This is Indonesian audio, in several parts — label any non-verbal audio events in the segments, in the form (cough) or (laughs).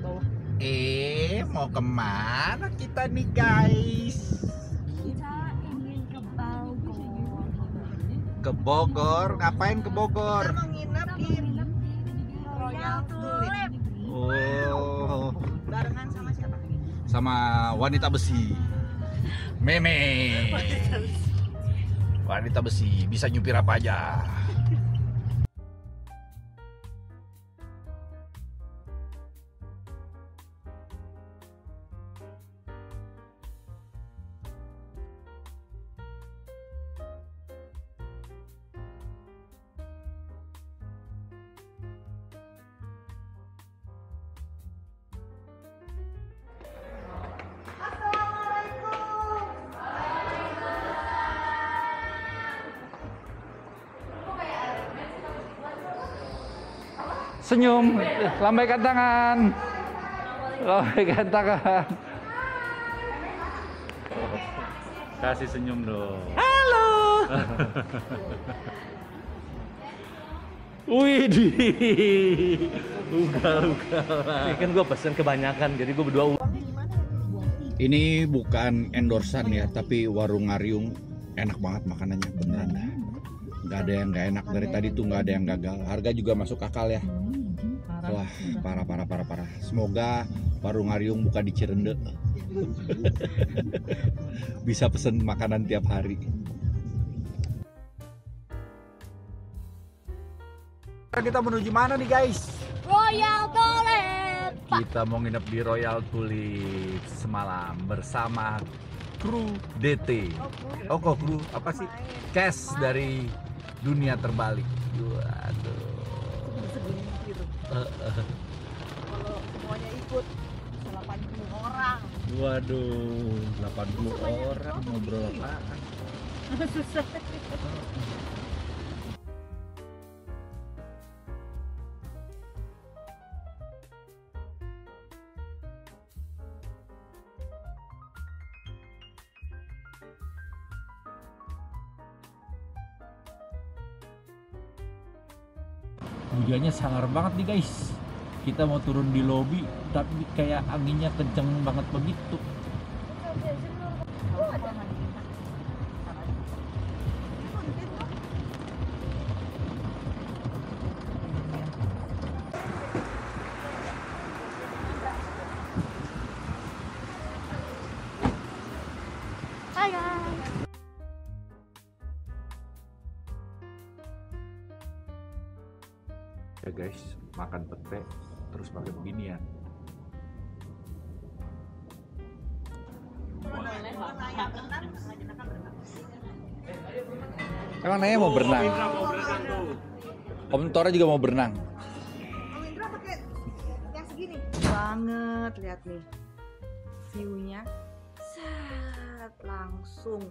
bawah. Eh, mau ke mana kita nih guys? Kita ingin ke Bogor. Ke Bogor, ngapain ke Bogor? Kita mau nginep di Royal Tulip Oh, barengan sama siapa? sama wanita besi. Meme. Wanita besi bisa nyupir apa aja. Senyum, lambaikan tangan. Lambaikan tangan. Kasih senyum dong. Halo. Wih, ugal-ugalan. Ini kan gue pesen kebanyakan, jadi gue berdua Ini bukan endorsan ya, tapi warung Ngariung enak banget makanannya beneran dah. Nggak ada yang nggak enak dari tadi tuh nggak ada yang gagal. Harga juga masuk akal ya. Wah parah parah parah parah. Semoga warung Ngariung buka di Cirende. (laughs) Bisa pesen makanan tiap hari. Kita menuju mana nih guys? Royal Toilet. Kita mau nginep di Royal Tulip semalam bersama kru DT. Oh kok kru apa sih? Cash dari dunia terbalik. Waduh. Kalau semuanya ikut bisa 80 orang. Waduh, 80 orang ngobrol apaan? (laughs) Hujannya sangar banget nih guys. Kita mau turun di lobi, tapi kayak anginnya kenceng banget begitu. Ya guys, makan pete terus pakai beginian. Emang Naya mau berenang? Om Tora juga mau berenang. Om Indra pakai yang segini. Banget lihat nih. View-nya set langsung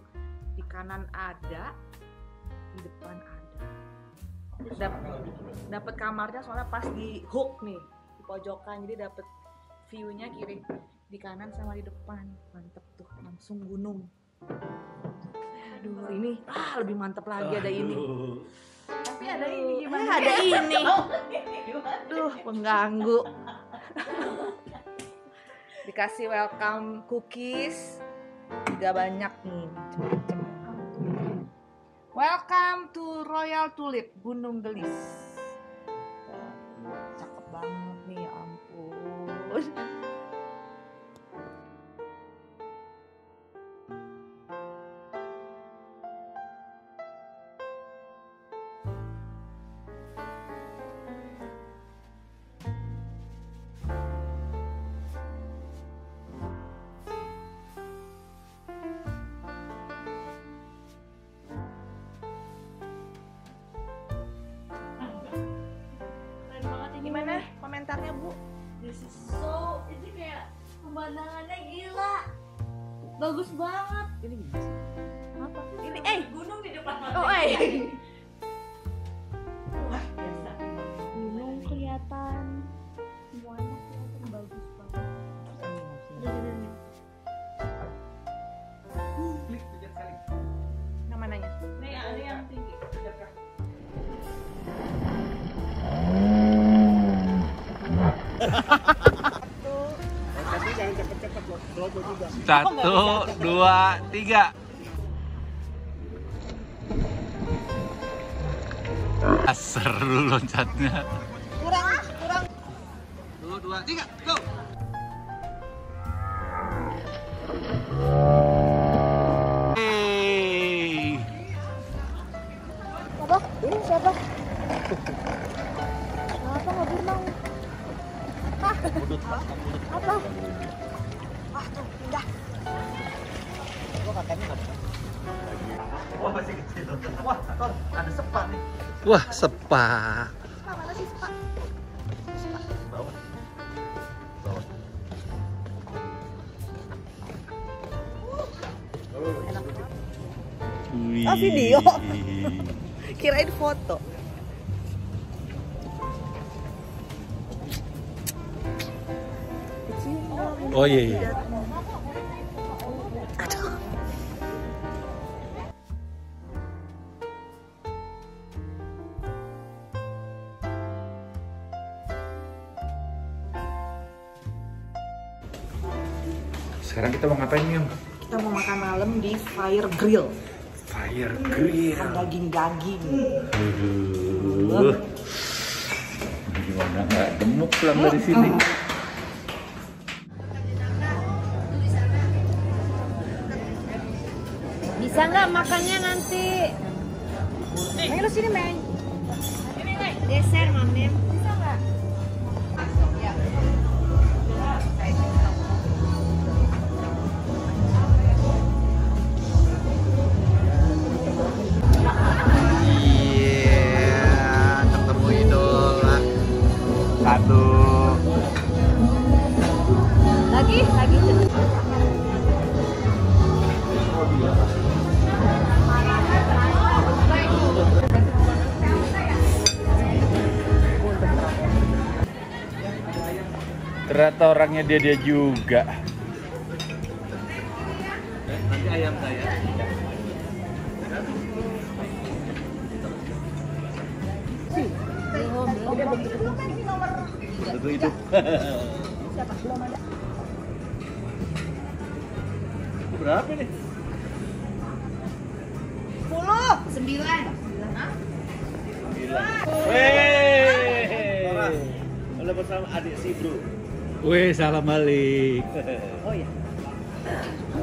di kanan ada, di depan ada. Dap- dapat kamarnya soalnya pas di hook nih di pojokan. Jadi dapat view-nya kiri di kanan sama di depan. Mantep tuh langsung gunung. Aduh ini ah lebih mantep lagi ada ini. Tapi ada ini gimana? Ada ini. (laughs) Duh, pengganggu. Dikasih welcome cookies. Juga banyak nih. Welcome to Royal Tulip Gunung Gelis. Pemandangannya gila. Bagus banget. Ini? Apa? Ini eh Gunung di depan mata. oh eh. Satu, dua, tiga. Ah, Seru loncatnya. Kurang, kurang. Dua, dua, tiga, go. Hey. Siapa? Siapa? Kenapa nggak berenang? Hah? Apa? Wah, sepa. Ah, video. (laughs) Kirain foto. Oh iya, iya. Sekarang kita mau ngapain, Mium? Kita mau makan malam di Fire Grill. Fire grill. Makan daging-daging. Aduh. Gimana nggak gemuk pulang dari sini? Bisa nggak makannya nanti? Meng, lu sini, Meng. Deser, Mamem. Ternyata orangnya dia dia juga. Nanti ayam saya. Tentu hidup. Berapa nih? Puluh. Sembilan. Weh. Udah bersama adik si bro. Weh, salam balik. Oh iya.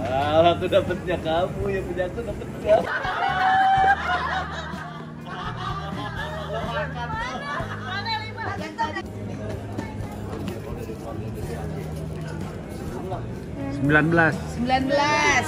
Ah, aku dapetnya kamu yang punya aku dapetnya. Sembilan belas. Sembilan belas.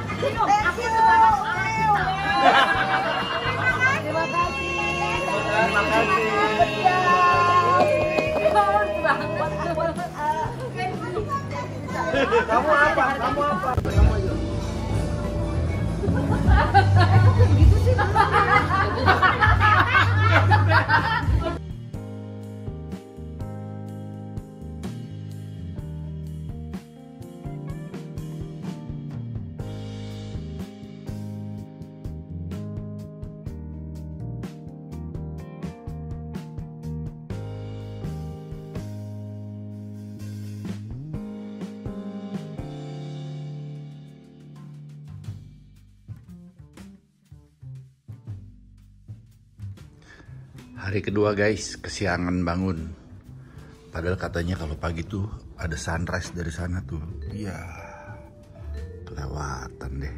Aku. Terima kasih. Terima kasih. Kamu apa? Kamu apa? Hari kedua guys, kesiangan bangun. Padahal katanya kalau pagi tuh ada sunrise dari sana tuh. Iya, kelewatan deh.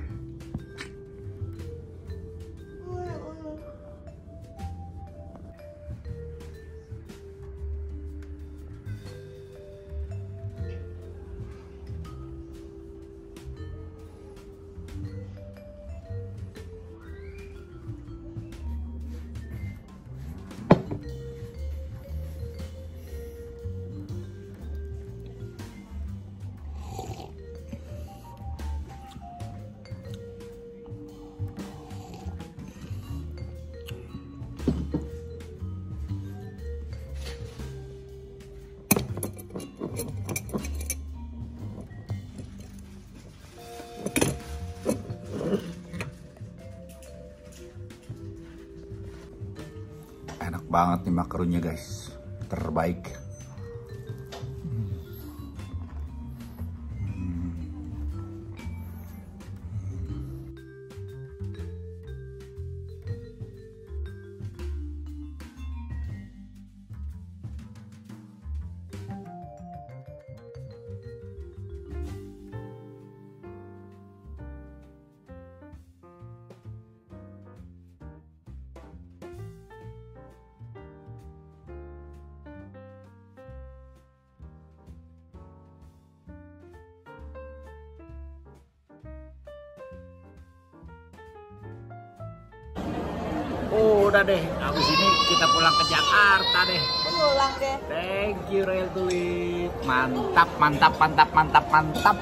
Banget nih makarunnya guys. Terbaik. Udah deh, habis ini kita pulang ke Jakarta deh. Pulang deh. Thank you Rail Tulip. Mantap, mantap, mantap, mantap, mantap.